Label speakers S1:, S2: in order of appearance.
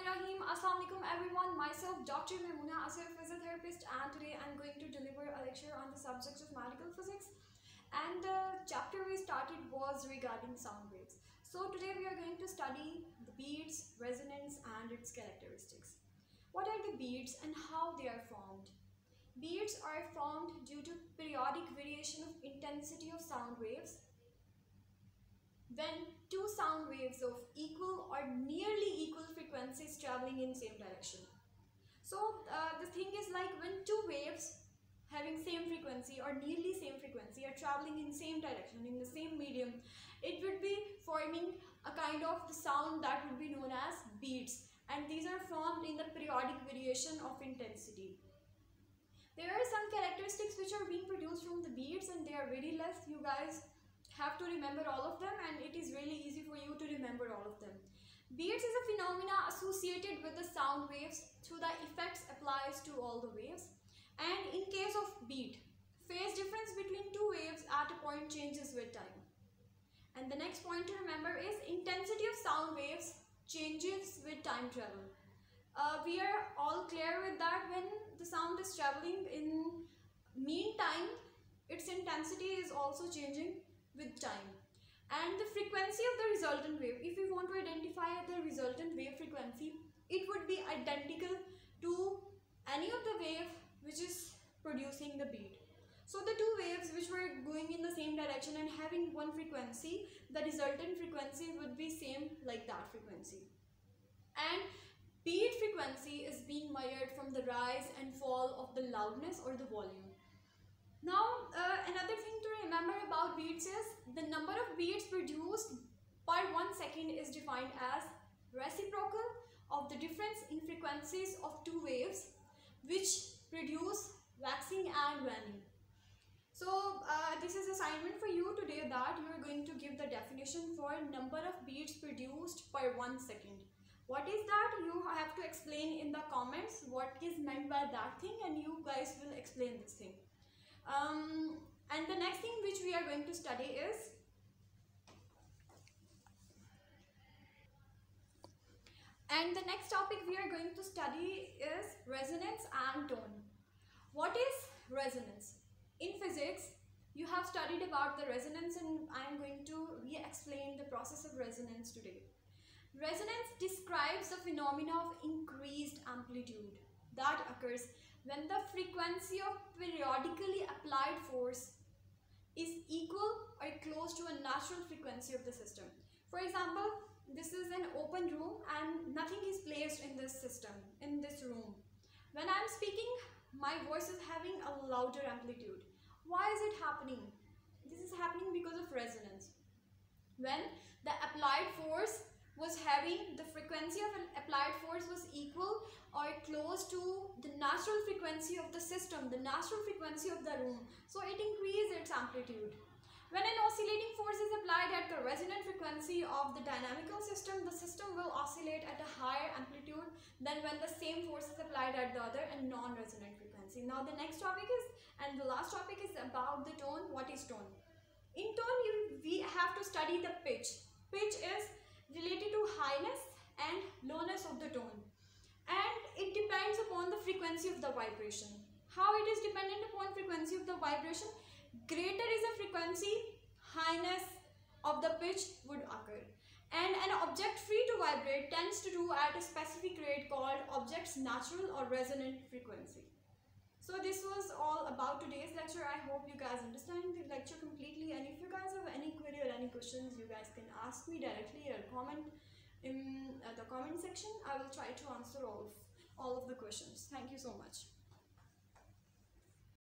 S1: Bismillahirrahmanirrahim. Assalamualaikum everyone. Myself Dr. Memoona Azhar, physiotherapist and today I'm going to deliver a lecture on the subject of medical physics. And the chapter we started was regarding sound waves. So today we are going to study the beats, resonance and its characteristics. What are the beats and how they are formed? Beats are formed due to periodic variation of intensity of sound waves when two sound waves of equal or nearly equal frequencies traveling in same direction. So uh, the thing is like when two waves having same frequency or nearly same frequency are traveling in same direction in the same medium it would be forming a kind of the sound that would be known as beats. And these are formed in the periodic variation of intensity. There are some characteristics which are being produced from the beats and they are very less you guys have to remember all of them and it is really easy for you to remember all of them. Beats is a phenomena associated with the sound waves through the effects applies to all the waves and in case of beat, phase difference between two waves at a point changes with time. And the next point to remember is intensity of sound waves changes with time travel. Uh, we are all clear with that when the sound is traveling in mean time, its intensity is also changing with time. And the frequency of the resultant wave if we want to identify the resultant wave frequency it would be identical to any of the wave which is producing the beat so the two waves which were going in the same direction and having one frequency the resultant frequency would be same like that frequency. And beat frequency is being measured from the rise and fall of the loudness or the volume now, uh, another thing to remember about beats is the number of beats produced per one second is defined as reciprocal of the difference in frequencies of two waves which produce waxing and waning. So, uh, this is assignment for you today that you are going to give the definition for number of beats produced per one second. What is that? You have to explain in the comments what is meant by that thing and you guys will explain this thing. Um, and the next thing which we are going to study is and the next topic we are going to study is resonance and tone. What is resonance? In physics, you have studied about the resonance and I am going to re-explain the process of resonance today. Resonance describes the phenomena of increased amplitude that occurs when the frequency of periodically applied force is equal or close to a natural frequency of the system. For example, this is an open room and nothing is placed in this system, in this room. When I am speaking, my voice is having a louder amplitude. Why is it happening? This is happening because of resonance. When the applied force was having the frequency of an applied force was equal or close to the natural frequency of the system, the natural frequency of the room. So it increases its amplitude. When an oscillating force is applied at the resonant frequency of the dynamical system, the system will oscillate at a higher amplitude than when the same force is applied at the other and non-resonant frequency. Now the next topic is, and the last topic is about the tone. What is tone? In tone, you, we have to study the pitch. Pitch is related to highness and lowness of the tone depends upon the frequency of the vibration. How it is dependent upon frequency of the vibration? Greater is the frequency, highness of the pitch would occur. And an object free to vibrate tends to do at a specific rate called object's natural or resonant frequency. So this was all about today's lecture. I hope you guys understand the lecture completely and if you guys have any query or any questions you guys can ask me directly or comment in uh, the comment section. I will try to answer all of, all of the questions. Thank you so much.